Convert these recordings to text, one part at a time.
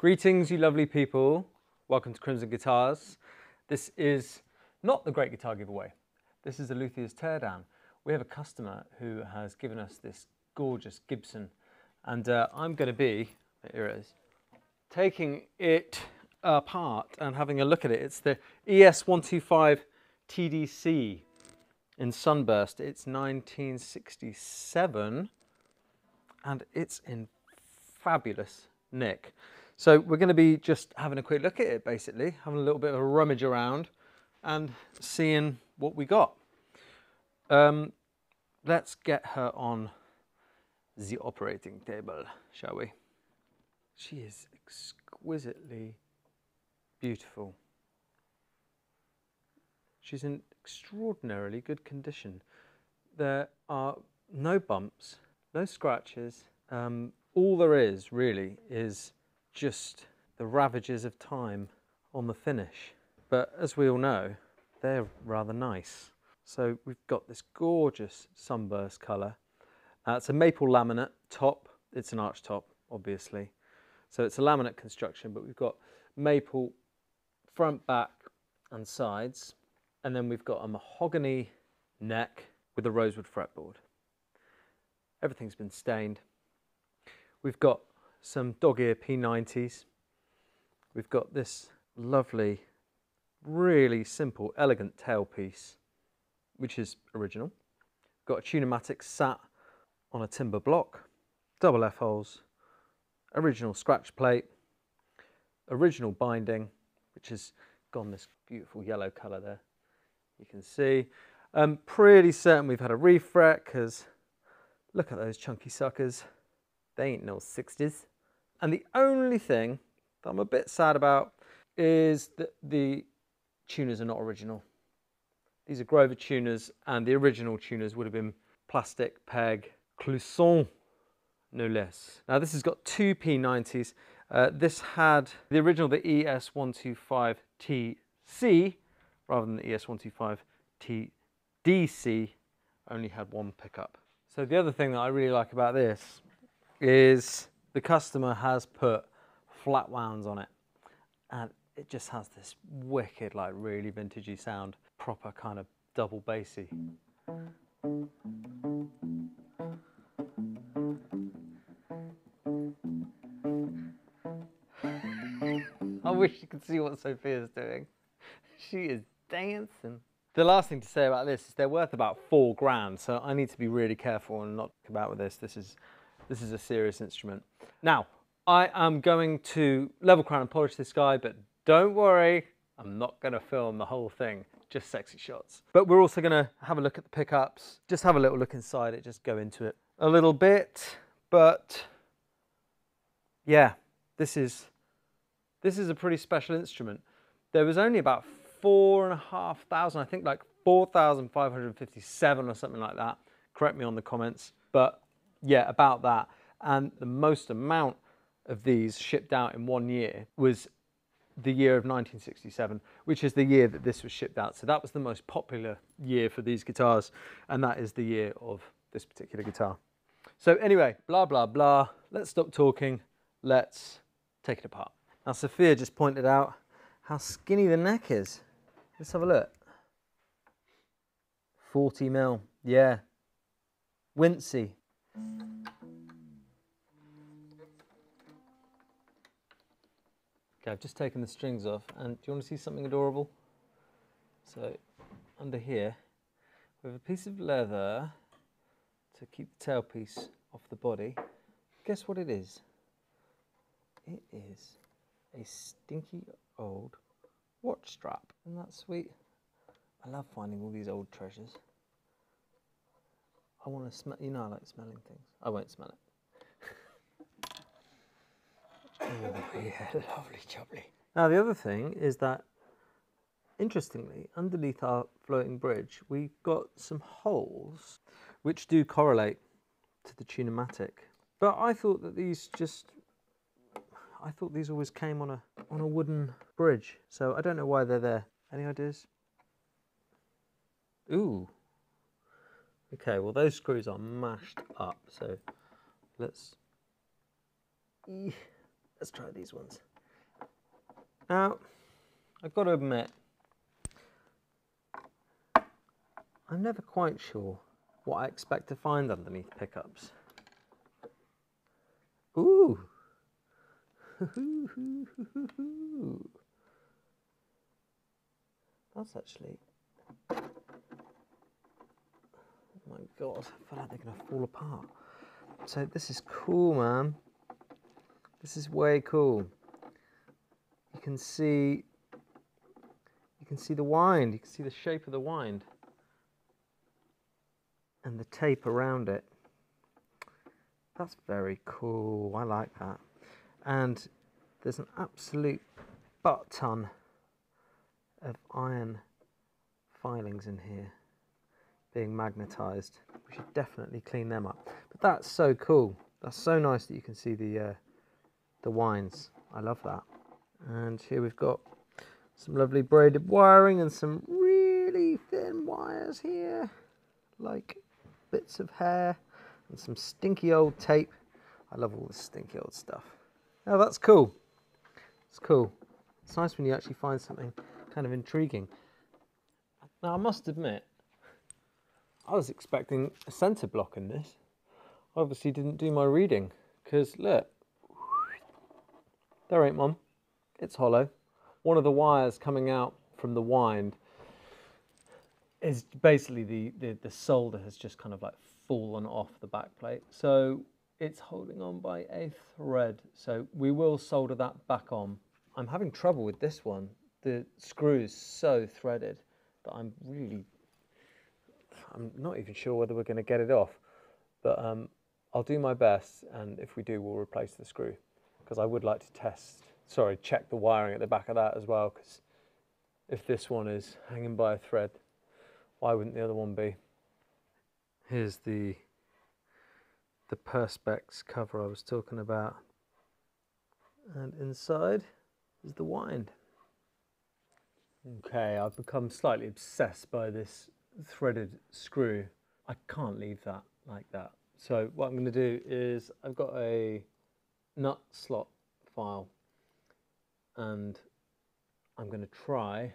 Greetings, you lovely people. Welcome to Crimson Guitars. This is not the Great Guitar Giveaway. This is a Luthier's Teardown. We have a customer who has given us this gorgeous Gibson, and uh, I'm going to be, here it is, taking it apart and having a look at it. It's the ES125 TDC in Sunburst. It's 1967 and it's in fabulous nick. So we're going to be just having a quick look at it basically, having a little bit of a rummage around and seeing what we got. Um, let's get her on the operating table, shall we? She is exquisitely beautiful. She's in extraordinarily good condition. There are no bumps, no scratches. Um, all there is really is just the ravages of time on the finish. But as we all know, they're rather nice. So we've got this gorgeous sunburst colour. Uh, it's a maple laminate top. It's an arch top, obviously. So it's a laminate construction, but we've got maple front, back and sides. And then we've got a mahogany neck with a rosewood fretboard. Everything's been stained. We've got some dog ear P90s. We've got this lovely, really simple, elegant tailpiece, which is original. Got a Tune-o-matic sat on a timber block, double F holes, original scratch plate, original binding, which has gone this beautiful yellow colour there. You can see. I'm pretty certain we've had a refret because look at those chunky suckers. They ain't no 60s. And the only thing that I'm a bit sad about is that the tuners are not original. These are Grover tuners and the original tuners would have been plastic peg Kluson no less. Now this has got two P90s. Uh, this had the original, the ES125TC, rather than the ES125TDC, only had one pickup. So the other thing that I really like about this is the customer has put flat wounds on it and it just has this wicked like really vintagey sound proper kind of double bassy I wish you could see what Sophia's doing. She is dancing. The last thing to say about this is they're worth about four grand, so I need to be really careful and not come out with this. This is this is a serious instrument. Now, I am going to level crown and polish this guy, but don't worry, I'm not going to film the whole thing, just sexy shots. But we're also going to have a look at the pickups, just have a little look inside it, just go into it a little bit. But yeah, this is, this is a pretty special instrument. There was only about four and a half thousand, I think like 4,557 or something like that. Correct me on the comments. But yeah, about that. And the most amount of these shipped out in one year was the year of 1967, which is the year that this was shipped out. So that was the most popular year for these guitars, and that is the year of this particular guitar. So anyway, blah, blah, blah. Let's stop talking. Let's take it apart. Now, Sophia just pointed out how skinny the neck is. Let's have a look. 40 mil, yeah. Wincy. Okay, I've just taken the strings off and do you want to see something adorable? So under here, we have a piece of leather to keep the tailpiece off the body. Guess what it is? It is a stinky old watch strap. Isn't that sweet? I love finding all these old treasures. I want to smell, you know I like smelling things. I won't smell it. Oh, yeah, lovely jubbly. Now, the other thing is that, interestingly, underneath our floating bridge, we've got some holes which do correlate to the Tune-o-matic. But I thought that these just, I thought these always came on a, on a wooden bridge. So I don't know why they're there. Any ideas? Ooh. Okay, well those screws are mashed up. So let's let's try these ones. Now, I've got to admit, I'm never quite sure what I expect to find underneath pickups. Ooh. That's actually. My god, I feel like they're to fall apart. So, this is cool, man. This is way cool. You can see. You can see the wind, you can see the shape of the wind and the tape around it. That's very cool. I like that. And there's an absolute butt ton of iron filings in here being magnetized. We should definitely clean them up. But that's so cool. That's so nice that you can see the uh, the winds. I love that. And here we've got some lovely braided wiring and some really thin wires here, like bits of hair and some stinky old tape. I love all this stinky old stuff. Oh, that's cool. It's cool. It's nice when you actually find something kind of intriguing. Now, I must admit, I was expecting a centre block in this. Obviously didn't do my reading because look, there ain't one. It's hollow. One of the wires coming out from the wind is basically the, the, the solder has just kind of like fallen off the back plate. So it's holding on by a thread. So we will solder that back on. I'm having trouble with this one. The screw is so threaded that I'm really, I'm not even sure whether we're going to get it off. But um, I'll do my best, and if we do, we'll replace the screw. Because I would like to test, sorry, check the wiring at the back of that as well. Because if this one is hanging by a thread, why wouldn't the other one be? Here's the the Perspex cover I was talking about. And inside is the wind. Okay, I've become slightly obsessed by this threaded screw. I can't leave that like that. So what I'm going to do is I've got a nut slot file and I'm going to try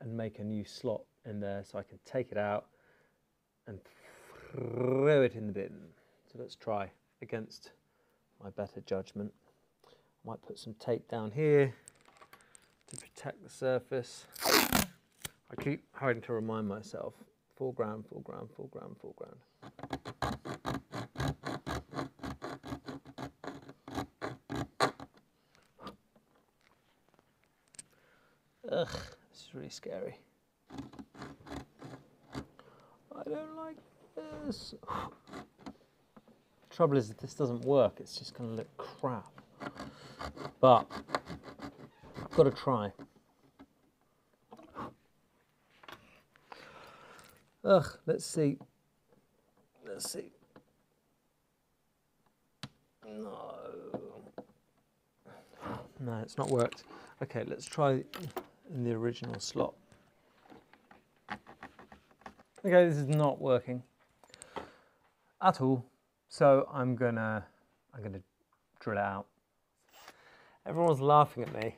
and make a new slot in there so I can take it out and throw it in the bin. So let's try against my better judgment. I might put some tape down here to protect the surface. I keep having to remind myself, four grand, four grand. Ugh, this is really scary. I don't like this. Trouble is, if this doesn't work, it's just going to look crap. But I've got to try. Ugh, let's see. Let's see. No. No, it's not worked. Okay, let's try in the original slot. Okay, this is not working at all. So I'm gonna, I'm gonna drill it out. Everyone's laughing at me.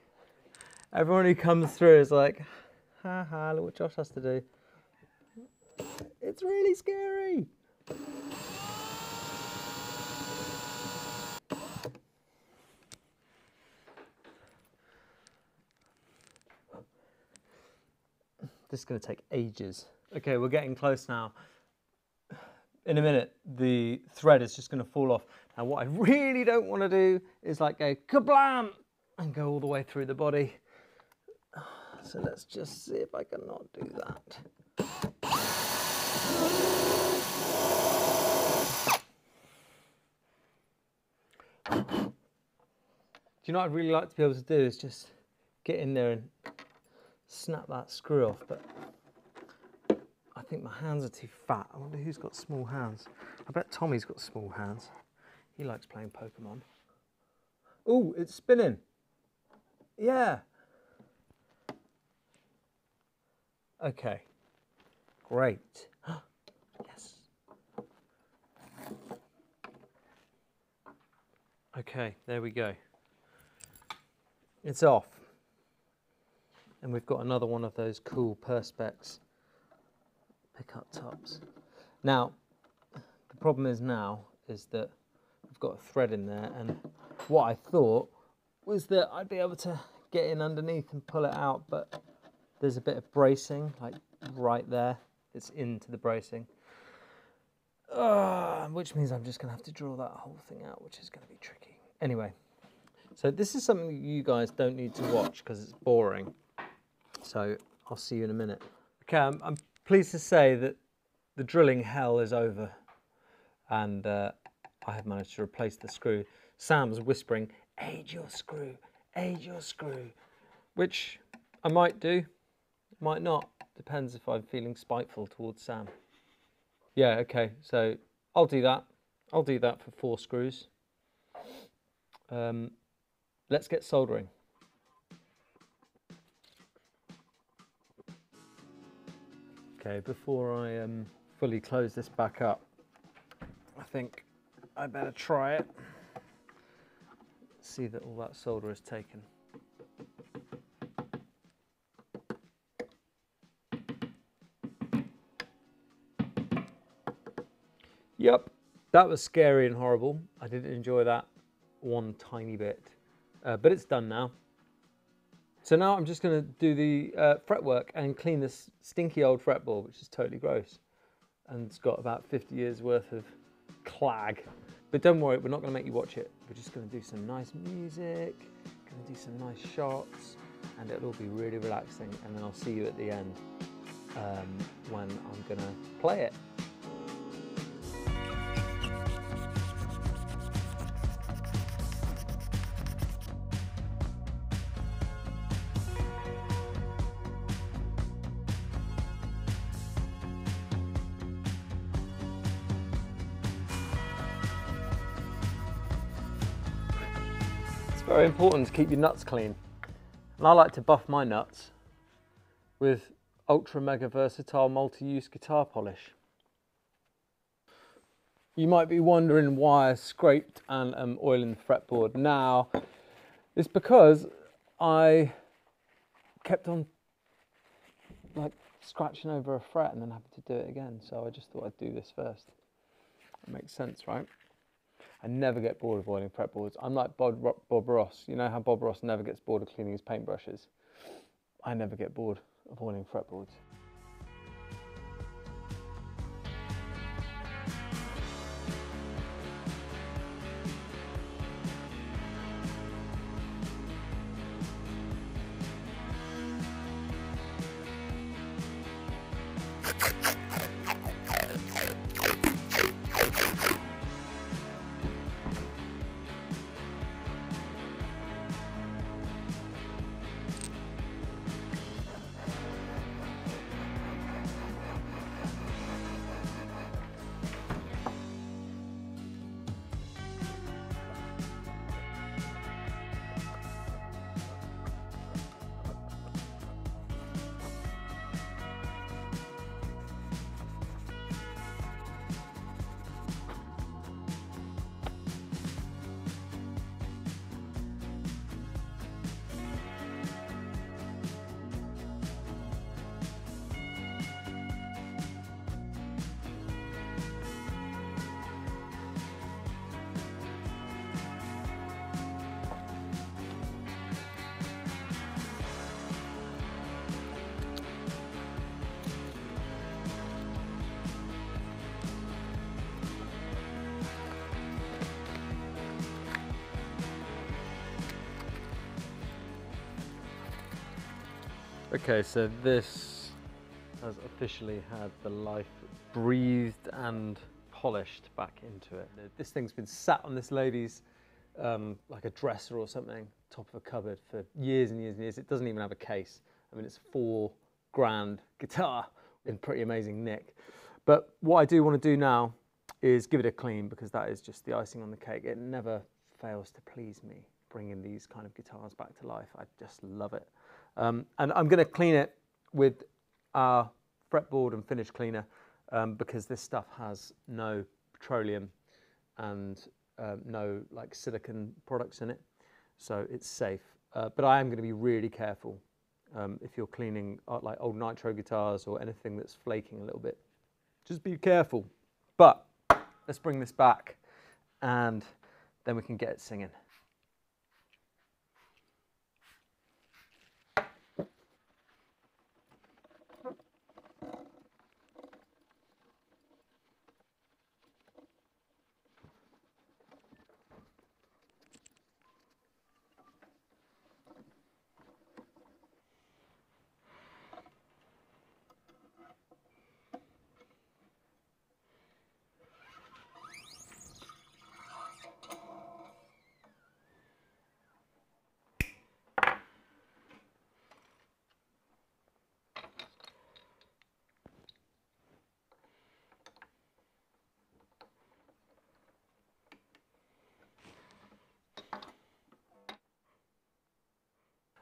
Everyone who comes through is like, ha ha, look what Josh has to do. It's really scary. This is going to take ages. Okay, we're getting close now. In a minute, the thread is just going to fall off. Now, what I really don't want to do is like go kablam and go all the way through the body. So let's just see if I can not do that. You know what I'd really like to be able to do is just get in there and snap that screw off, but I think my hands are too fat. I wonder who's got small hands. I bet Tommy's got small hands. He likes playing Pokemon. Oh, it's spinning. Yeah. Okay. Great. yes. Okay, there we go. It's off. And we've got another one of those cool Perspex pickup tops. Now, the problem is now is that I've got a thread in there and what I thought was that I'd be able to get in underneath and pull it out, but there's a bit of bracing, like right there. It's into the bracing. Uh, which means I'm just going to have to draw that whole thing out, which is going to be tricky. Anyway, so this is something you guys don't need to watch because it's boring. So I'll see you in a minute. Okay, I'm, I'm pleased to say that the drilling hell is over and uh, I have managed to replace the screw. Sam's whispering, aid your screw, aid your screw, which I might do, might not. Depends if I'm feeling spiteful towards Sam. Yeah, okay, so I'll do that. I'll do that for four screws. Um, let's get soldering. Okay, before I um, fully close this back up, I think I better try it. See that all that solder is taken. Yep, that was scary and horrible. I didn't enjoy that one tiny bit, uh, but it's done now. So now I'm just going to do the uh, fretwork and clean this stinky old fretboard, which is totally gross. And it's got about 50 years worth of clag. But don't worry, we're not going to make you watch it. We're just going to do some nice music, going to do some nice shots, and it'll all be really relaxing. And then I'll see you at the end um, when I'm going to play it. Very important to keep your nuts clean. And I like to buff my nuts with ultra mega versatile multi-use guitar polish. You might be wondering why I scraped and am oiling the fretboard now. It's because I kept on like scratching over a fret and then having to do it again. So I just thought I'd do this first. That makes sense, right? I never get bored of oiling fretboards. I'm like Bob, Bob Ross. You know how Bob Ross never gets bored of cleaning his paintbrushes? I never get bored of oiling fretboards. Okay, so this has officially had the life breathed and polished back into it. This thing's been sat on this lady's um, like a dresser or something, top of a cupboard for years and years and years. It doesn't even have a case. I mean, it's four grand guitar in pretty amazing nick. But what I do want to do now is give it a clean because that is just the icing on the cake. It never fails to please me bringing these kind of guitars back to life. I just love it. Um, and I'm going to clean it with our fretboard and finish cleaner um, because this stuff has no petroleum and um, no like silicon products in it. So it's safe. uh, but I am going to be really careful um, if you're cleaning uh, like old nitro guitars or anything that's flaking a little bit. Just be careful. But let's bring this back and then we can get it singing.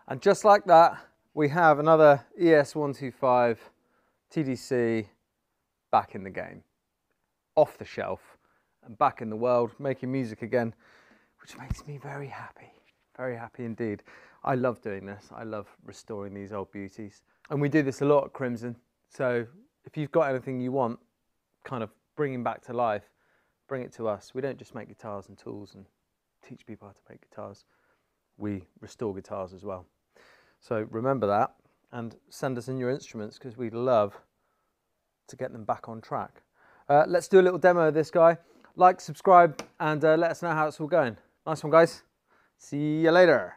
And just like that, we have another ES125 TDC back in the game, off the shelf and back in the world, making music again, which makes me very happy, very happy indeed. I love doing this. I love restoring these old beauties. And we do this a lot at Crimson. So if you've got anything you want, kind of bringing back to life, bring it to us. We don't just make guitars and tools and teach people how to make guitars. We restore guitars as well. So remember that and send us in your instruments because we'd love to get them back on track. Uh, let's do a little demo of this guy. Like, subscribe, and uh, let us know how it's all going. Nice one, guys. See you later.